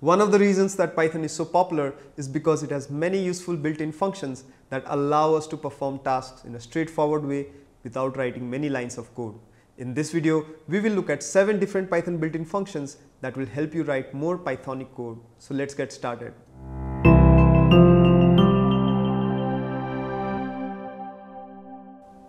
One of the reasons that Python is so popular is because it has many useful built-in functions that allow us to perform tasks in a straightforward way without writing many lines of code. In this video, we will look at 7 different Python built-in functions that will help you write more Pythonic code. So let's get started.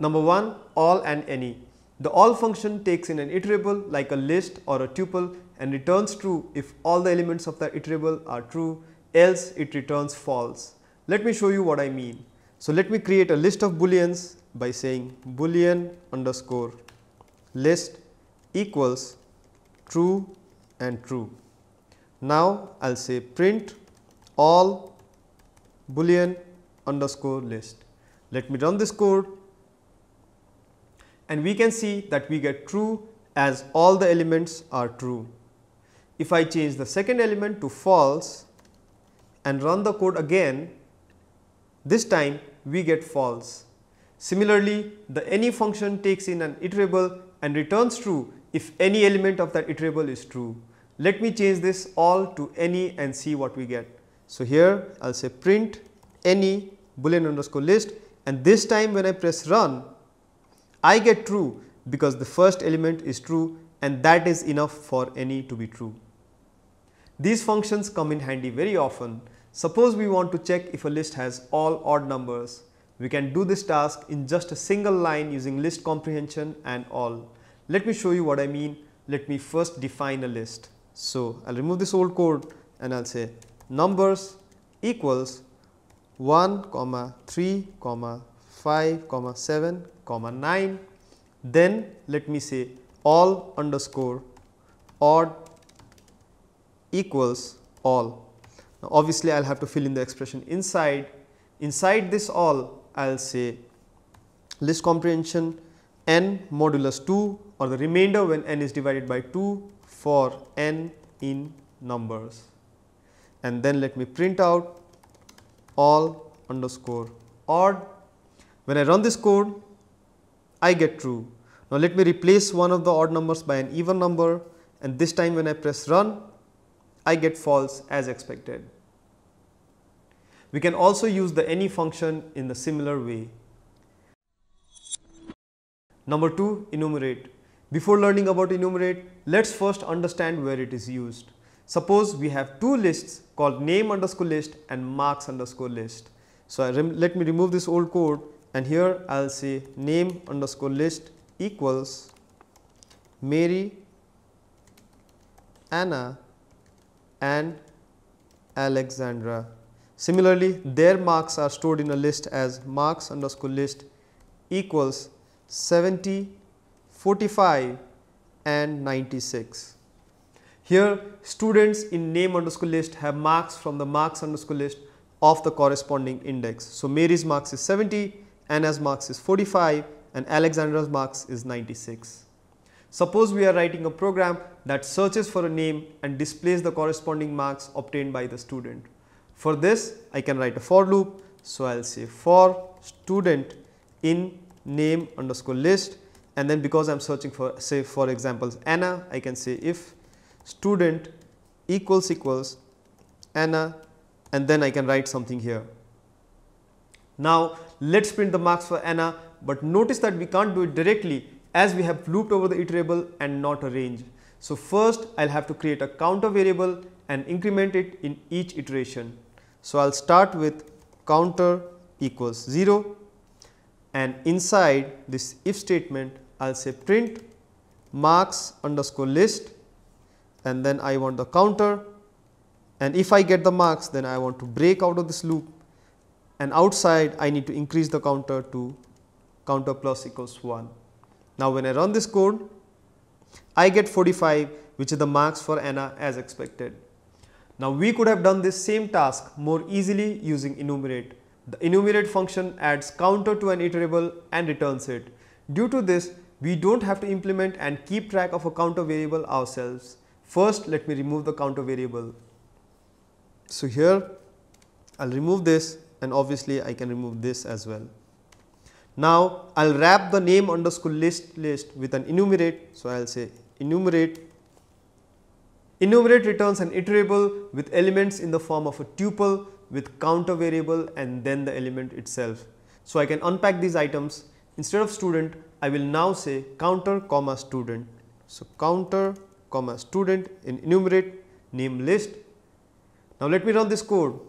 Number 1. All and any. The all function takes in an iterable like a list or a tuple and returns true if all the elements of the iterable are true, else it returns false. Let me show you what I mean. So let me create a list of booleans by saying boolean underscore list equals true and true. Now I'll say print all boolean underscore list. Let me run this code and we can see that we get true as all the elements are true. If I change the second element to false and run the code again, this time we get false. Similarly, the any function takes in an iterable and returns true if any element of that iterable is true. Let me change this all to any and see what we get. So, here I will say print any boolean underscore list and this time when I press run I get true because the first element is true and that is enough for any to be true. These functions come in handy very often. Suppose we want to check if a list has all odd numbers. We can do this task in just a single line using list comprehension and all. Let me show you what I mean. Let me first define a list. So, I will remove this old code and I will say numbers equals 1 comma 3 comma 5 comma 7 comma 9 then let me say all underscore odd equals all. Now, obviously, I will have to fill in the expression inside. Inside this all, I will say list comprehension n modulus 2 or the remainder when n is divided by 2 for n in numbers. And then let me print out all underscore odd. When I run this code, I get true. Now let me replace one of the odd numbers by an even number and this time when I press run, I get false as expected. We can also use the any function in the similar way. Number 2 enumerate. Before learning about enumerate, let's first understand where it is used. Suppose we have two lists called name underscore list and marks underscore list. So let me remove this old code and here I will say name underscore list equals Mary, Anna and Alexandra. Similarly, their marks are stored in a list as marks underscore list equals 70, 45 and 96. Here students in name underscore list have marks from the marks underscore list of the corresponding index. So, Mary's marks is 70 Anna's marks is 45 and Alexandra's marks is 96. Suppose we are writing a program that searches for a name and displays the corresponding marks obtained by the student. For this, I can write a for loop. So, I will say for student in name underscore list and then because I am searching for say for example Anna, I can say if student equals equals Anna and then I can write something here. Now, let us print the marks for Anna, but notice that we can't do it directly as we have looped over the iterable and not a range. So, first I will have to create a counter variable and increment it in each iteration. So, I will start with counter equals 0 and inside this if statement I will say print marks underscore list and then I want the counter and if I get the marks then I want to break out of this loop and outside I need to increase the counter to counter plus equals 1. Now, when I run this code, I get 45 which is the marks for Anna as expected. Now, we could have done this same task more easily using enumerate. The enumerate function adds counter to an iterable and returns it. Due to this, we do not have to implement and keep track of a counter variable ourselves. First, let me remove the counter variable. So, here I will remove this and obviously I can remove this as well. Now I will wrap the name underscore list list with an enumerate. So I will say enumerate Enumerate returns an iterable with elements in the form of a tuple with counter variable and then the element itself. So I can unpack these items. Instead of student, I will now say counter comma student. So counter comma student in enumerate name list. Now let me run this code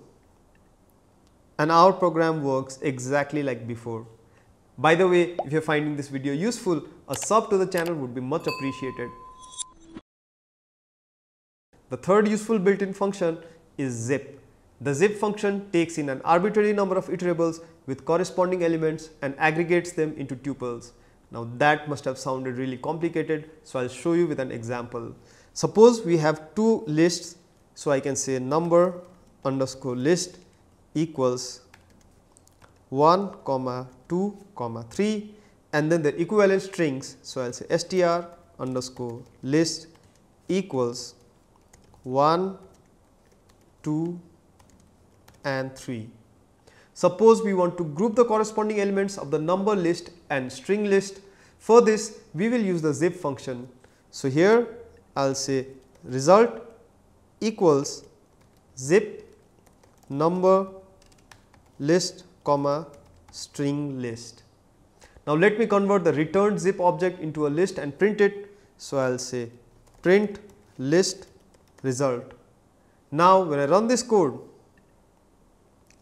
and our program works exactly like before. By the way, if you are finding this video useful, a sub to the channel would be much appreciated. The third useful built-in function is zip. The zip function takes in an arbitrary number of iterables with corresponding elements and aggregates them into tuples. Now that must have sounded really complicated, so I will show you with an example. Suppose we have two lists, so I can say number underscore list equals 1 comma 2 comma 3 and then the equivalent strings. So, I will say str underscore list equals 1, 2 and 3. Suppose we want to group the corresponding elements of the number list and string list. For this, we will use the zip function. So, here I will say result equals zip number list comma string list. Now, let me convert the returned zip object into a list and print it. So, I will say print list result. Now, when I run this code,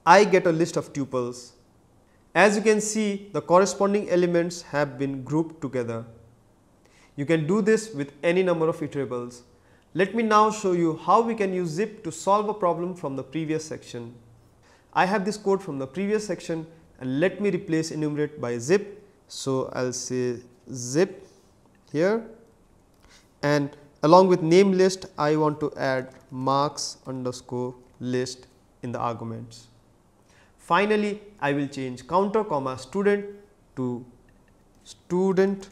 I get a list of tuples. As you can see, the corresponding elements have been grouped together. You can do this with any number of iterables. Let me now show you how we can use zip to solve a problem from the previous section. I have this code from the previous section and let me replace enumerate by zip. So, I will say zip here and along with name list I want to add marks underscore list in the arguments. Finally, I will change counter comma student to student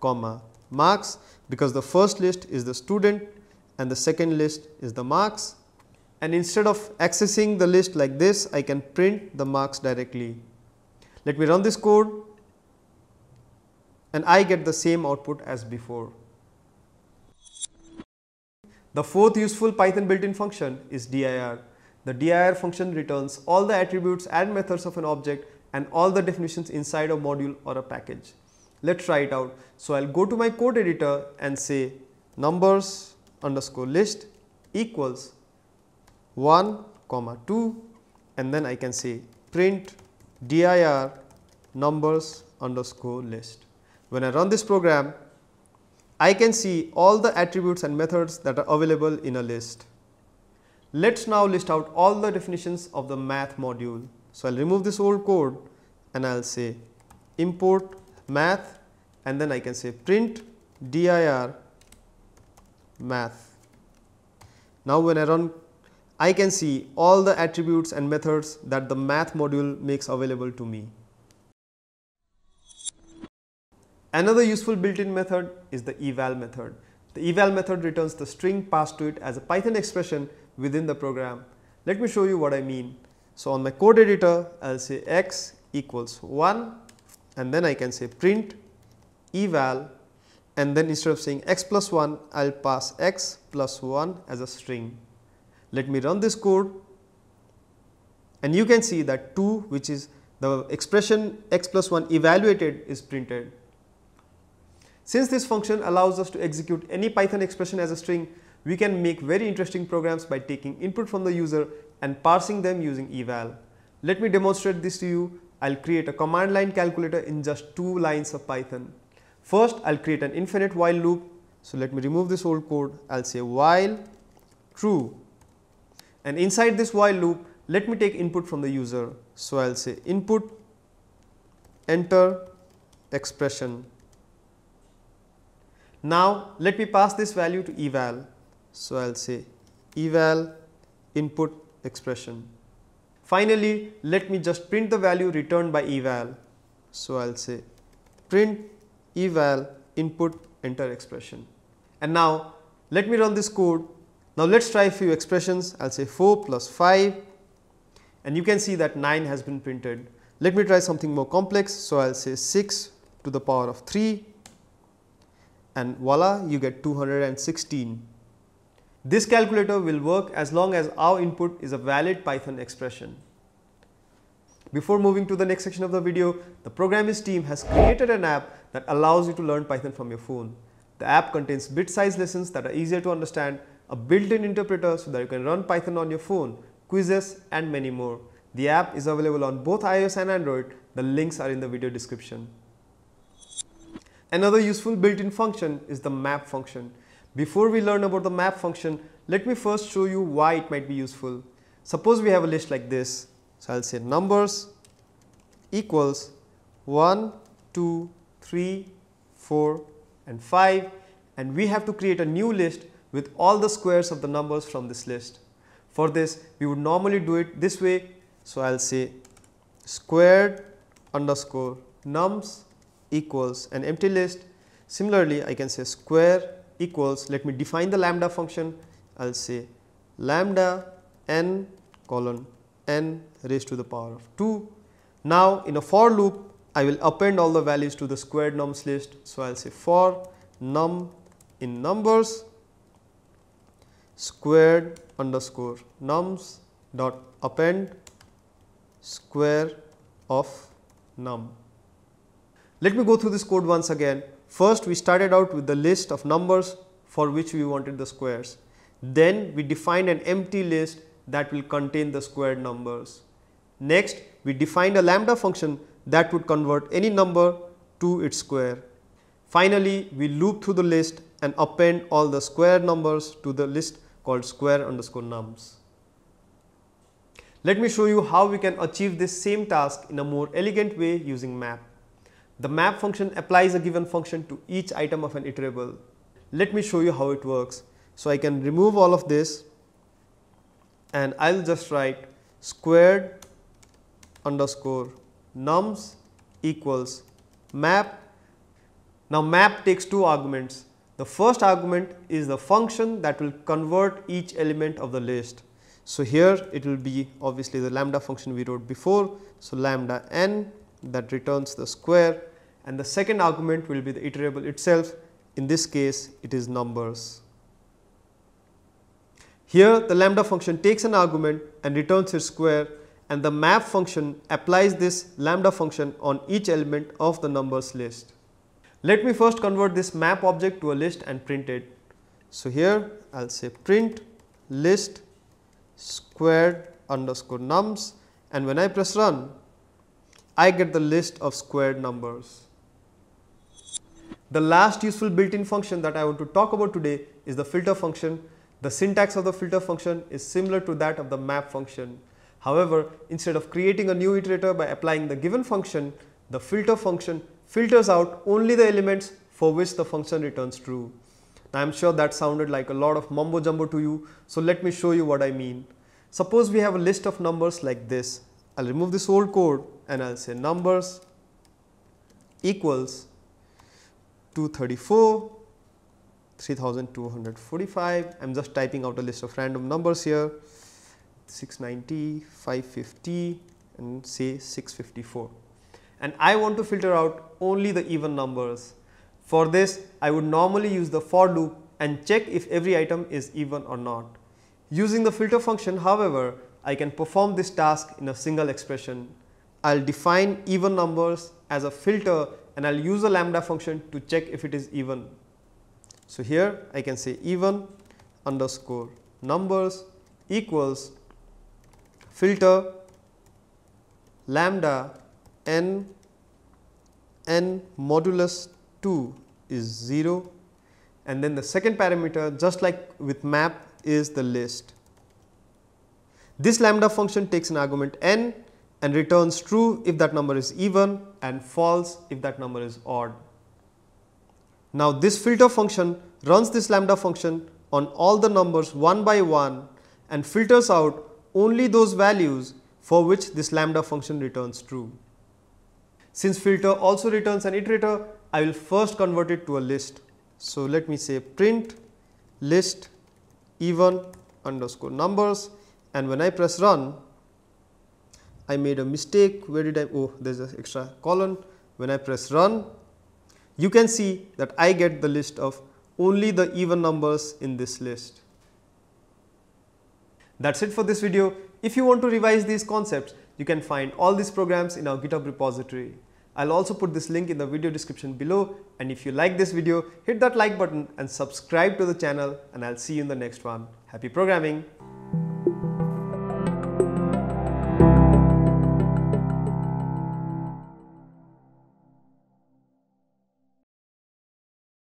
comma marks because the first list is the student and the second list is the marks and instead of accessing the list like this I can print the marks directly. Let me run this code and I get the same output as before. The fourth useful Python built-in function is dir. The dir function returns all the attributes and methods of an object and all the definitions inside a module or a package. Let's try it out. So, I will go to my code editor and say numbers underscore list equals 1 comma 2 and then I can say print dir numbers underscore list. When I run this program, I can see all the attributes and methods that are available in a list. Let's now list out all the definitions of the math module. So, I will remove this old code and I will say import math and then I can say print dir math. Now, when I run I can see all the attributes and methods that the math module makes available to me. Another useful built-in method is the eval method. The eval method returns the string passed to it as a Python expression within the program. Let me show you what I mean. So, on my code editor, I will say x equals 1 and then I can say print eval and then instead of saying x plus 1, I will pass x plus 1 as a string. Let me run this code and you can see that 2 which is the expression x plus 1 evaluated is printed. Since this function allows us to execute any Python expression as a string, we can make very interesting programs by taking input from the user and parsing them using eval. Let me demonstrate this to you. I will create a command line calculator in just two lines of Python. First, I will create an infinite while loop. So, let me remove this old code. I will say while true and inside this while loop let me take input from the user. So, I will say input enter expression. Now, let me pass this value to eval. So, I will say eval input expression. Finally, let me just print the value returned by eval. So, I will say print eval input enter expression. And now, let me run this code now, let us try a few expressions. I will say 4 plus 5 and you can see that 9 has been printed. Let me try something more complex. So, I will say 6 to the power of 3 and voila you get 216. This calculator will work as long as our input is a valid Python expression. Before moving to the next section of the video, the Programiz team has created an app that allows you to learn Python from your phone. The app contains bit-sized lessons that are easier to understand, a built-in interpreter so that you can run Python on your phone, quizzes and many more. The app is available on both iOS and Android. The links are in the video description. Another useful built-in function is the map function. Before we learn about the map function, let me first show you why it might be useful. Suppose we have a list like this. So, I will say numbers equals 1, 2, 3, 4 and 5 and we have to create a new list with all the squares of the numbers from this list. For this we would normally do it this way. So, I will say squared underscore nums equals an empty list. Similarly, I can say square equals let me define the lambda function I will say lambda n colon n raised to the power of 2. Now, in a for loop I will append all the values to the squared nums list. So, I will say for num in numbers squared underscore nums dot append square of num. Let me go through this code once again. First we started out with the list of numbers for which we wanted the squares. Then we defined an empty list that will contain the squared numbers. Next we defined a lambda function that would convert any number to its square. Finally, we loop through the list and append all the square numbers to the list called square underscore nums. Let me show you how we can achieve this same task in a more elegant way using map. The map function applies a given function to each item of an iterable. Let me show you how it works. So, I can remove all of this and I will just write squared underscore nums equals map. Now, map takes two arguments. The first argument is the function that will convert each element of the list. So, here it will be obviously the lambda function we wrote before. So, lambda n that returns the square and the second argument will be the iterable itself in this case it is numbers. Here the lambda function takes an argument and returns its square and the map function applies this lambda function on each element of the numbers list. Let me first convert this map object to a list and print it. So, here I will say print list squared underscore nums and when I press run I get the list of squared numbers. The last useful built-in function that I want to talk about today is the filter function. The syntax of the filter function is similar to that of the map function. However, instead of creating a new iterator by applying the given function, the filter function filters out only the elements for which the function returns true. I am sure that sounded like a lot of mumbo jumbo to you, so let me show you what I mean. Suppose we have a list of numbers like this. I'll remove this old code and I'll say numbers equals 234, 3245. I'm just typing out a list of random numbers here 690, 550 and say 654. And I want to filter out only the even numbers. For this, I would normally use the for loop and check if every item is even or not. Using the filter function, however, I can perform this task in a single expression. I'll define even numbers as a filter and I'll use a lambda function to check if it is even. So, here I can say even underscore numbers equals filter lambda n n modulus 2 is 0 and then the second parameter just like with map is the list. This lambda function takes an argument n and returns true if that number is even and false if that number is odd. Now, this filter function runs this lambda function on all the numbers one by one and filters out only those values for which this lambda function returns true. Since filter also returns an iterator, I will first convert it to a list. So, let me say print list even underscore numbers and when I press run I made a mistake where did I oh there is an extra colon when I press run you can see that I get the list of only the even numbers in this list. That's it for this video. If you want to revise these concepts, you can find all these programs in our GitHub repository. I'll also put this link in the video description below and if you like this video, hit that like button and subscribe to the channel and I'll see you in the next one. Happy programming!